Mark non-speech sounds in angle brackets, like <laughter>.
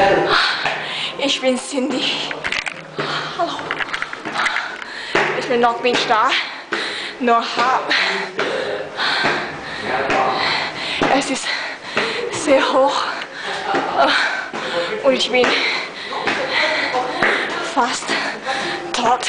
<laughs> Ich bin Cindy. Hallo. Ich bin noch nicht da, nur hab. Es ist sehr hoch und ich bin fast tot.